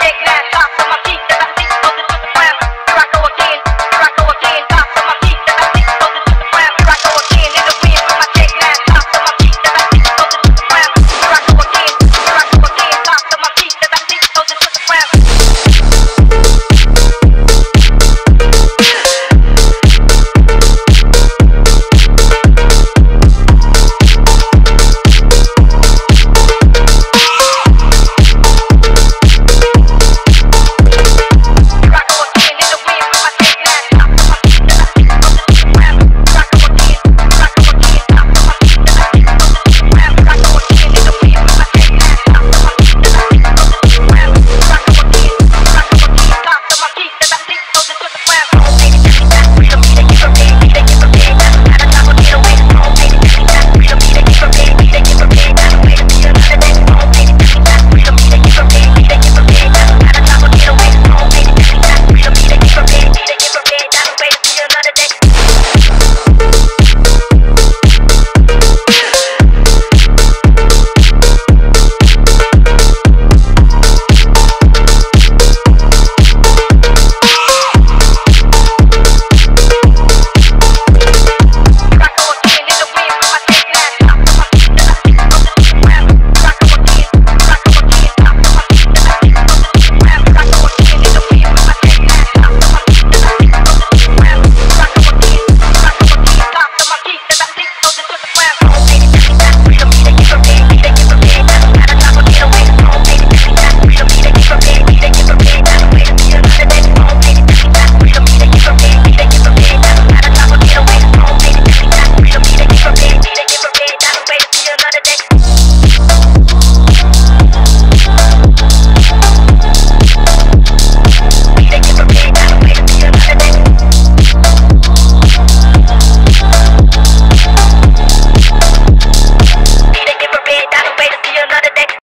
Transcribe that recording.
Take that.